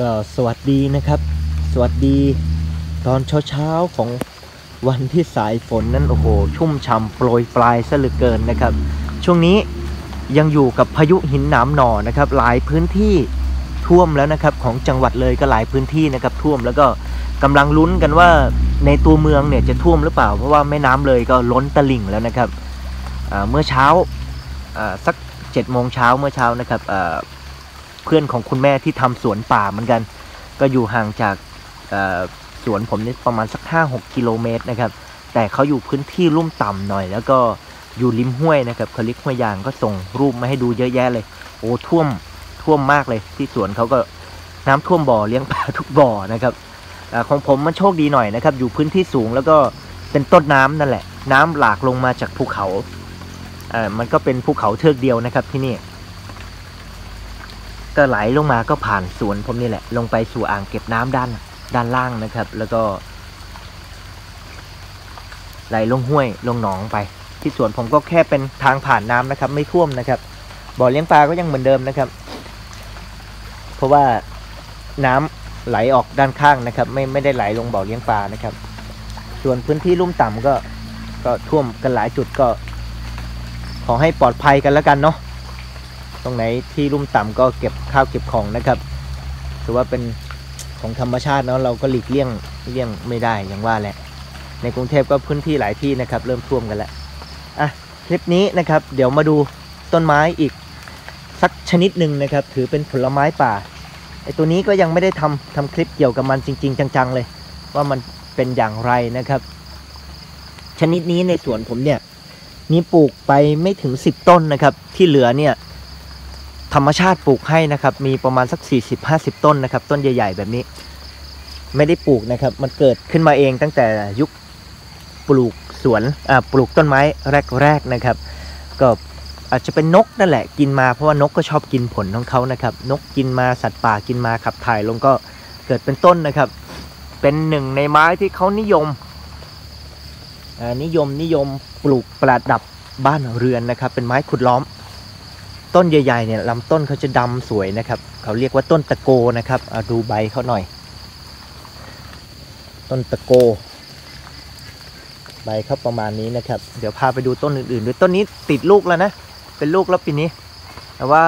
ก็สวัสดีนะครับ สวัสดีตอนเช้าๆของวันที่สายฝนนั้นโอ้โหชุ่มฉ่ำโปรยปลายซะเหลือเกินนะครับ ช่วงนี้ยังอยู่กับพายุหินหนามหน่อนะครับ หลายพื้นที่ท่วมแล้วนะครับ ของจังหวัดเลยก็หลายพื้นที่นะครับ ท่วมแล้วก็กำลังลุ้นกันว่าในตัวเมืองเนี่ยจะท่วมหรือเปล่า เพราะว่าแม่น้ำเลยก็ล้นตลิ่งแล้วนะครับเมื่อเช้าสัก7จ็ดโมงเช้าเมื่อเช้านะครับ พื่อนของคุณแม่ที่ทำสวนป่าเหมือนกัน ก็อยู่ห่างจากสวนผมนี่ประมาณสัก 5-6 กิโลเมตรนะครับ แต่เขาอยู่พื้นที่ลุ่มต่ำหน่อย แล้วก็อยู่ริมห้วยนะครับเขาเรียกห้วยยางก็ส่งรูปมาให้ดูเยอะแยะเลย โอ้ท่วมท่วมมากเลยที่สวนเขาก็น้ำท่วมบ่อเลี้ยงปลาทุกบ่อนะครับอของผมมันโชคดีหน่อยนะครับ อยู่พื้นที่สูงแล้วก็เป็นต้นน้ำนั่นแหละ น้ำหลากลงมาจากภูเขาอ่ามันก็เป็นภูเขาเทือกเดียวนะครับที่นี่ ก็ไหลลงมาก็ผ่านสวนผมนี่แหละ ลงไปสู่อ่างเก็บน้ำด้านด้านล่างนะครับ แล้วก็ ไหลลงห้วยลงหนองไป ที่สวนผมก็แค่เป็นทางผ่านน้ำนะครับ ไม่ท่วมนะครับ บ่อเลี้ยงปลาก็ยังเหมือนเดิมนะครับ เพราะว่าน้ำไหลออกด้านข้างนะครับ ไม่ไม่ได้ไหลลงบ่อเลี้ยงปลานะครับ ส่วนพื้นที่ลุ่มต่ำก็ก็ท่วมกันหลายจุดก็ ขอให้ปลอดภัยกันแล้วกันเนาะ ตรงไหนที่ลุ่มต่ำก็เก็บข้าวเก็บของนะครับ ถือว่าเป็นของธรรมชาติเนาะเราก็หลีกเลี่ยงเลี่ยงไม่ได้อย่างว่าแหละ ในกรุงเทพก็พื้นที่หลายที่นะครับ เริ่มท่วมกันแล้วอะคลิปนี้นะครับ เดี๋ยวมาดูต้นไม้อีกสักชนิดหนึ่งนะครับ ถือเป็นผลไม้ป่าไอตัวนี้ก็ยังไม่ได้ทำทำคลิปเกี่ยวกับมันจริง ๆ จังๆเลย ว่ามันเป็นอย่างไรนะครับ ชนิดนี้ในสวนผมเนี่ย มีปลูกไปไม่ถึง 10 ต้นนะครับ ที่เหลือเนี่ย ธรรมชาติปลูกให้นะครับ มีประมาณสัก 40-50 ต้นนะครับ ต้นใหญ่ ๆ แบบนี้ ไม่ได้ปลูกนะครับ มันเกิดขึ้นมาเองตั้งแต่ยุคปลูกสวนอ่าปลูกต้นไม้แรกๆนะครับ ก็อาจจะเป็นนกนั่นแหละกินมาเพราะว่านกก็ชอบกินผลของเขานะครับ นกกินมาสัตว์ป่ากินมาขับถ่ายลงก็เกิดเป็นต้นนะครับ เป็นหนึ่งในไม้ที่เขานิยมนิยมนิยมปลูกประดับบ้านเรือนนะครับ เป็นไม้ขุดล้อม ต้นใหญ่ๆเนี่ยลำต้นเขาจะดำสวยนะครับ เขาเรียกว่าต้นตะโกนะครับเอาดูใบเขาหน่อย ต้นตะโก ใบเขาประมาณนี้นะครับ เดี๋ยวพาไปดูต้นอื่นๆด้วยต้นนี้ติดลูกแล้วนะ เป็นลูกแล้วปีนี้ แต่ว่า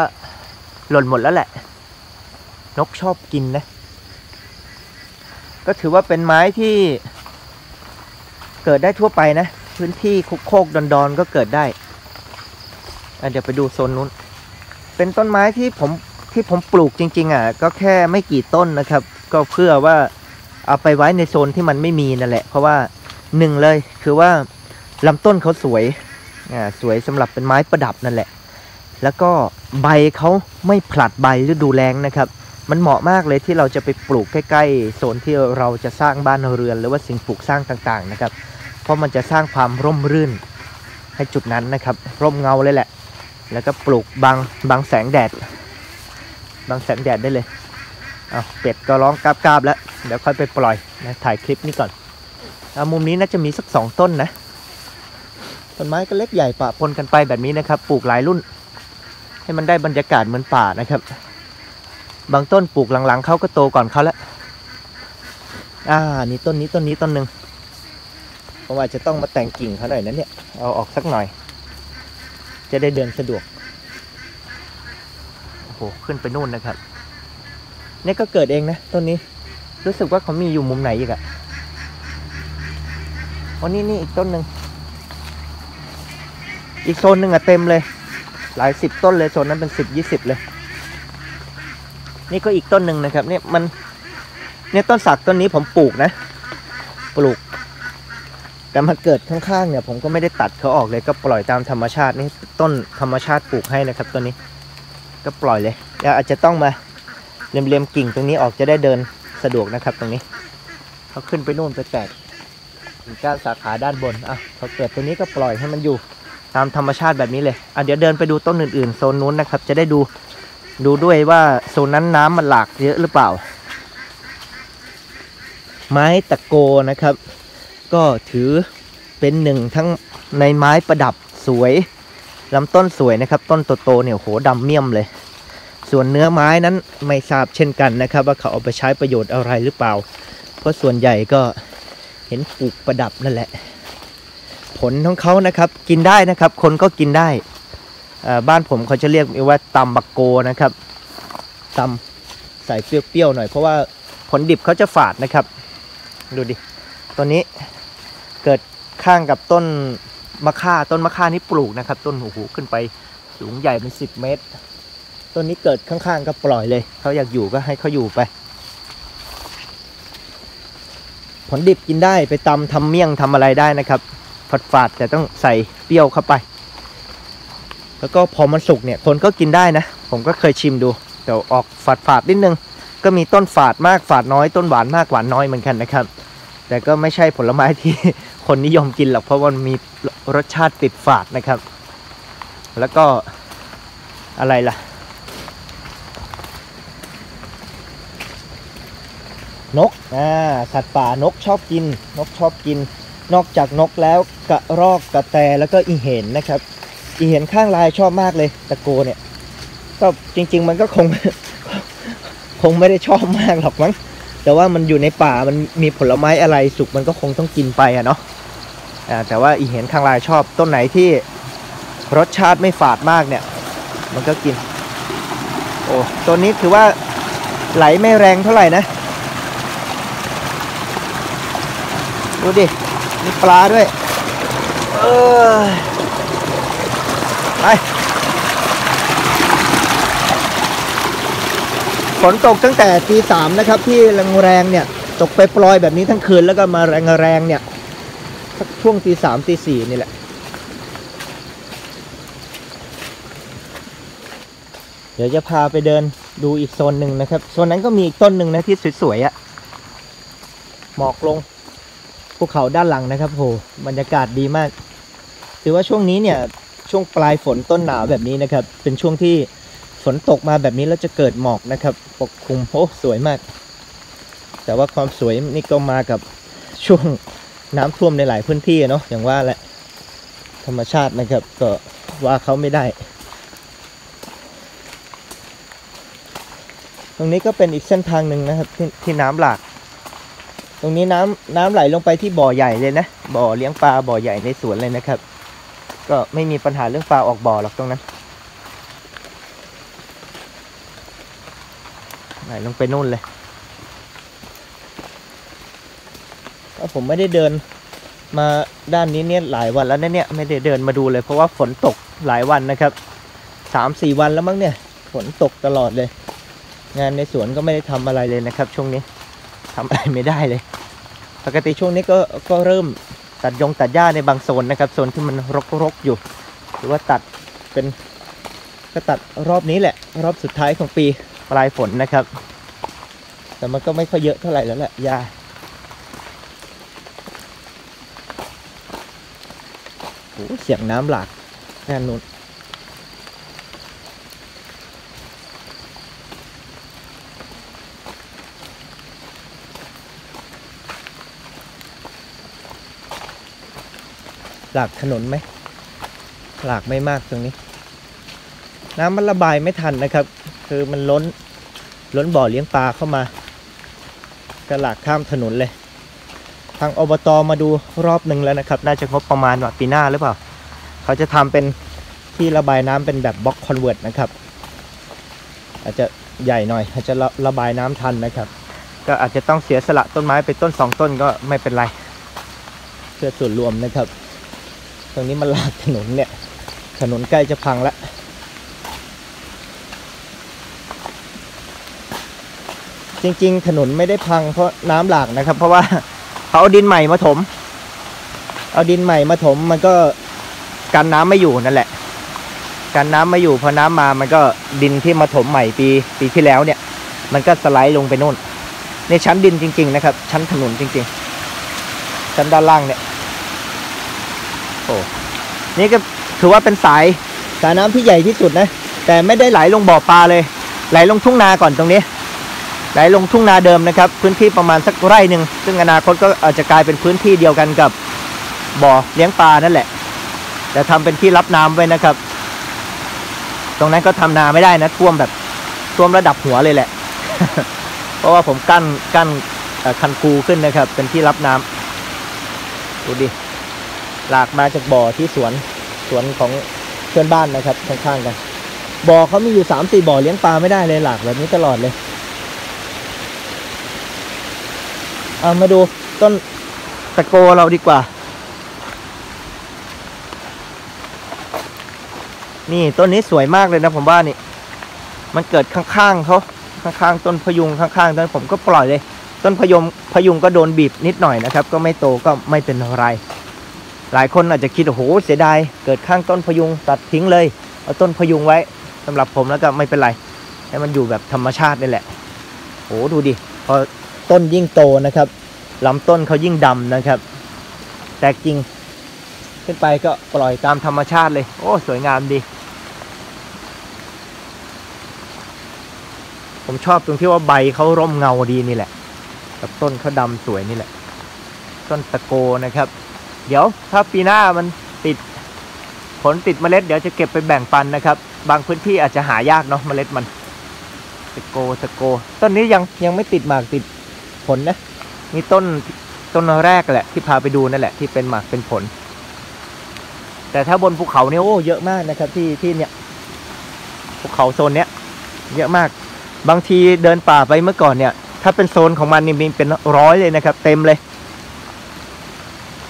หล่นหมดแล้วแหละ นกชอบกินนะ ก็ถือว่าเป็นไม้ที่เกิดได้ทั่วไปนะ พื้นที่โคกๆดอนๆก็เกิดได้อะเดี๋ยวไปดูโซนนู้น เป็นต้นไม้ที่ผมที่ผมปลูกจริง ๆอะก็แค่ไม่กี่ต้นนะครับ ก็เพื่อว่าเอาไปไว้ในโซนที่มันไม่มีนั่นแหละ เพราะว่าหนึ่งเลยคือว่าลำต้นเขาสวยอ่าสวยสำหรับเป็นไม้ประดับนั่นแหละ แล้วก็ใบเขาไม่ผลัดใบฤดูแล้งนะครับ มันเหมาะมากเลยที่เราจะไปปลูกใกล้ๆโซนที่เราจะสร้างบ้านเรือน หรือว่าสิ่งปลูกสร้างต่างๆนะครับ เพราะมันจะสร้างความร่มรื่นให้จุดนั้นนะครับ ร่มเงาเลยแหละ แล้วก็ปลูกบังบังแสงแดดบังแสงแดดได้เลยเอาเป็ดก็ร้องกราบๆแล้ว เดี๋ยวค่อยไปปล่อยนะถ่ายคลิปนี้ก่อนเอามุมนี้น่าจะมีสักสองต้นนะ ต้นไม้ก็เล็กใหญ่ปะปนกันไปแบบนี้นะครับ ปลูกหลายรุ่น ให้มันได้บรรยากาศเหมือนป่านะครับ บางต้นปลูกหลังๆเขาก็โตก่อนเขาแล้วอ่านี่ต้นนี้ต้นนี้ต้นหนึ่งเพราะว่าจะต้องมาแต่งกิ่งเขาหน่อยนะเนี่ย เอาออกสักหน่อย จะได้เดินสะดวกโอ้โหขึ้นไปนู่นนะครับเนี่ยก็เกิดเองนะต้นนี้ รู้สึกว่าเขามีอยู่มุมไหนอีกอะวันนี้นี่อีกต้นหนึ่งอีกโซนหนึ่งอะเต็มเลย หลายสิบต้นเลยโซนนั้นเป็นสิบยี่สิบเลย นี่ก็อีกต้นหนึ่งนะครับ เนี่ยมันเนี่ยต้นสักต้นนี้ผมปลูกนะ ปลูก แต่มาเกิดข้างๆเนี่ยผมก็ไม่ได้ตัดเขาออกเลยก็ปล่อยตามธรรมชาตินี่ต้นธรรมชาติปลูกให้นะครับต้นนี้ ก็ปล่อยเลยแล้วอาจจะต้องมาเลียมๆกิ่งตรงนี้ออกจะได้เดินสะดวกนะครับตรงนี้เขาขึ้นไปนู่นไปแตกกิ่งก้านสาขาด้านบนอะพอเกิดตรงนี้ก็ปล่อยให้มันอยู่ตามธรรมชาติแบบนี้เลยอะเดี๋ยวเดินไปดูต้นอื่นๆโซนนู้นนะครับ จะได้ดูดูด้วยว่าโซนนั้นน้ำมันหลากเยอะหรือเปล่า ไม้ตะโกนะครับ ก็ถือเป็นหนึ่งทั้งในไม้ประดับสวยลำต้นสวยนะครับ ต้นโตๆเนี่ยโหดำเมี่ยมเลย ส่วนเนื้อไม้นั้นไม่ทราบเช่นกันนะครับ ว่าเขาเอาไปใช้ประโยชน์อะไรหรือเปล่า เพราะส่วนใหญ่ก็เห็นปลูกประดับนั่นแหละ ผลของเขานะครับกินได้นะครับ คนก็กินได้ บ้านผมเขาจะเรียกว่าตำบักโกนะครับตำใส่เปรี้ยวๆหน่อยเพราะว่าผลดิบเขาจะฝาดนะครับ ดูดิตัวนี้ เกิดข้างกับต้นมะค่าต้นมะค่านี่ปลูกนะครับ ต้นหูหูขึ้นไปสูงใหญ่เป็นสิบเมตร ต้นนี้เกิดข้างๆก็ปล่อยเลยเขาอยากอยู่ก็ให้เขาอยู่ไป ผลดิบกินได้ไปตำทำเมี่ยงทำอะไรได้นะครับฝาดๆแต่ต้องใส่เปรี้ยวเข้าไป แล้วก็พอมันสุกเนี่ยคนก็กินได้นะ ผมก็เคยชิมดูแต่ออกฝาดๆนิดนึงก็มีต้นฝาดมากฝาดน้อยต้นหวานมากหวานน้อยเหมือนกันนะครับ แต่ก็ไม่ใช่ผลไม้ที่คนนิยมกินหรอกเพราะว่ามันมีรสชาติติดฝาดนะครับ แล้วก็อะไรล่ะ นกอ่าสัตว์ป่านกชอบกิน นกชอบกิน นอกจากนกแล้วกระรอกกระแตแล้วก็อีเห็นนะครับ อีเห็นข้างลายชอบมากเลยตะโกเนี่ยก็จริง ๆ มันก็คง คงไม่ได้ชอบมากหรอกมั้ง แต่ว่ามันอยู่ในป่ามันมีผลไม้อะไรสุกมันก็คงต้องกินไปอะเนาะแต่ว่าอีเห็นข้างลายชอบต้นไหนที่รสชาติไม่ฝาดมากเนี่ย มันก็กิน โอ้ตัวนี้ถือว่าไหลไม่แรงเท่าไหร่นะดูดิมีปลาด้วย เออไป ฝนตกตั้งแต่ตีสามนะครับ ที่แรงๆเนี่ย ตกไปปลอยแบบนี้ทั้งคืนแล้วก็มาแรงๆเนี่ยสักช่วงตีสามตีสี่นี่แหละเดี๋ยวจะพาไปเดินดูอีกโซนหนึ่งนะครับ โซนนั้นก็มีอีกต้นหนึ่งนะที่สวยๆอะ่ะ หมอกลงภูเขาด้านหลังนะครับโหบรรยากาศดีมาก ถือว่าช่วงนี้เนี่ยช่วงปลายฝนต้นหนาวแบบนี้นะครับ เป็นช่วงที่ ฝนตกมาแบบนี้แล้วจะเกิดหมอกนะครับ ปกคลุมโอ้สวยมาก แต่ว่าความสวยนี่ก็มากับช่วงน้ำท่วมในหลายพื้นที่เนาะอย่างว่าแหละธรรมชาตินะครับ ก็ว่าเขาไม่ได้ ตรงนี้ก็เป็นอีกเส้นทางหนึ่งนะครับที่ที่น้ำหลาก ตรงนี้น้ำน้ำไหลลงไปที่บ่อใหญ่เลยนะบ่อเลี้ยงปลาบ่อใหญ่ในสวนเลยนะครับ ก็ไม่มีปัญหาเรื่องปลาออกบ่อหรอกตรงนั้น ไหลลงไปนู่นเลยก็ผมไม่ได้เดินมาด้านนี้เนี่ยหลายวันแล้วนเนี่ยไม่ได้เดินมาดูเลย เพราะว่าฝนตกหลายวันนะครับสามสี่วันแล้วมั้งเนี่ยฝนตกตลอดเลย งานในสวนก็ไม่ได้ทำอะไรเลยนะครับ ช่วงนี้ทำอะไรไม่ได้เลย ปกติช่วงนี้ก็ก็เริ่มตัดยงตัดหญ้าในบางโซนนะครับโซนที่มันรกๆอยู่ หรือว่าตัดเป็นก็ตัดรอบนี้แหละ รอบสุดท้ายของปี ปลายฝนนะครับ แต่มันก็ไม่ค่อยเยอะเท่าไหร่แล้วแหละหญ้าโอ้เสียงน้ำหลากงานนู้นหลากถนนไหม หลากไม่มากตรงนี้ น้ำมันระบายไม่ทันนะครับ คือมันล้น ล้นบ่อเลี้ยงปลาเข้ามาก็หลากข้ามถนนเลย ทางอบตมาดูรอบหนึ่งแล้วนะครับ น่าจะงบประมาณว่าปีหน้าหรือเปล่า เขาจะทำเป็นที่ระบายน้ำเป็นแบบบล็อกคอนเวิร์ตนะครับ อาจจะใหญ่หน่อย อาจจะระระบายน้ำทันนะครับ ก็อาจจะต้องเสียสละต้นไม้ไปต้นสองต้นก็ไม่เป็นไรเพื่อส่วนรวมนะครับ ตรงนี้มันลากถนนเนี่ย ถนนใกล้จะพังแล้ว จริง ๆ ถนนไม่ได้พังเพราะน้ำหลากนะครับ เพราะว่าเขาเอาดินใหม่มาถม เอาดินใหม่มาถมมันก็กันน้ำไม่อยู่นั่นแหละ กันน้ำไม่อยู่พอน้ำมามันก็ดินที่มาถมใหม่ปีปีที่แล้วเนี่ย มันก็สไลด์ลงไปนู่น ในชั้นดินจริง ๆ นะครับ ชั้นถนนจริง ๆ ชั้นด้านล่างเนี่ยโอ้นี่ก็ถือว่าเป็นสายสายน้ำที่ใหญ่ที่สุดนะ แต่ไม่ได้ไหลลงบ่อปลาเลย ไหลลงทุ่งนาก่อนตรงนี้ ไหลลงทุ่งนาเดิมนะครับ พื้นที่ประมาณสักไร่หนึ่งซึ่งอนาคตก็อาจจะกลายเป็นพื้นที่เดียวกันกับบ่อเลี้ยงปลานั่นแหละ แต่ทำเป็นที่รับน้ำไว้นะครับ ตรงนั้นก็ทำนาไม่ได้นะท่วมแบบท่วมระดับหัวเลยแหละ เพราะว่าผมกั้นกั้นคันคูขึ้นนะครับ เป็นที่รับน้ำดูดิหลากมาจากบ่อที่สวนสวนของเพื่อนบ้านนะครับข้างๆกันบ่อเขามีอยู่สามสี่บ่อเลี้ยงปลาไม่ได้เลยหลากแบบนี้ตลอดเลย เอามาดูต้นตะโกเราดีกว่า นี่ต้นนี้สวยมากเลยนะผมว่านี่ มันเกิดข้างๆเขาข้างๆต้นพยุงข้างๆต้นผมก็ปล่อยเลย ต้นพยุงพยุงก็โดนบีบนิดหน่อยนะครับ ก็ไม่โตก็ไม่เป็นไร หลายคนอาจจะคิดโอ้โหเสียดายเกิดข้างต้นพยุงตัดทิ้งเลยเอาต้นพยุงไว้สำหรับผมแล้วก็ไม่เป็นไร ให้มันอยู่แบบธรรมชาตินี่แหละโอ้ดูดิพอ ต้นยิ่งโตนะครับลำต้นเขายิ่งดำนะครับ แตกจริงขึ้นไปก็ปล่อยตามธรรมชาติเลย โอ้ สวยงามดี ผมชอบตรงที่ว่าใบเขาร่มเงาดีนี่แหละกับต้นเขาดำสวยนี่แหละ ต้นตะโกนะครับ เดี๋ยวถ้าปีหน้ามันติดผลติดเมล็ดเดี๋ยวจะเก็บไปแบ่งปันนะครับ บางพื้นที่อาจจะหายากเนาะเมล็ดมันตะโกตะโก ต้นนี้ยังยังไม่ติดหมากติด ผลนะมีต้นต้นแรกแหละที่พาไปดูนั่นแหละที่เป็นหมากเป็นผล แต่ถ้าบนภูเขาเนี่ยโอ้เยอะมากนะครับที่ที่เนี่ยภูเขาโซนเนี้ยเยอะมาก บางทีเดินป่าไปเมื่อก่อนเนี่ย ถ้าเป็นโซนของมันนี่มีเป็นร้อยเลยนะครับ เต็มเลย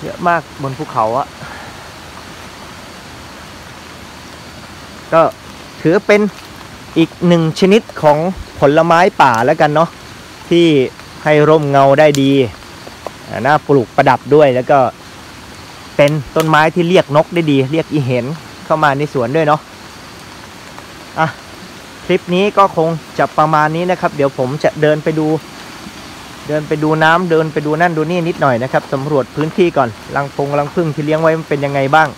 เยอะมากบนภูเขาอะก็ถือเป็นอีกหนึ่งชนิดของผลไม้ป่าแล้วกันเนาะที่ ให้ร่มเงาได้ดีน่าปลูกประดับด้วยแล้วก็เป็นต้นไม้ที่เรียกนกได้ดี เรียกอีเห็นเข้ามาในสวนด้วยเนาะอะคลิปนี้ก็คงจะประมาณนี้นะครับ เดี๋ยวผมจะเดินไปดู เดินไปดูน้ำเดินไปดูนั่นดูนี่นิดหน่อยนะครับสำรวจพื้นที่ก่อนรังพงรังพึ่งที่เลี้ยงไว้มันเป็นยังไงบ้าง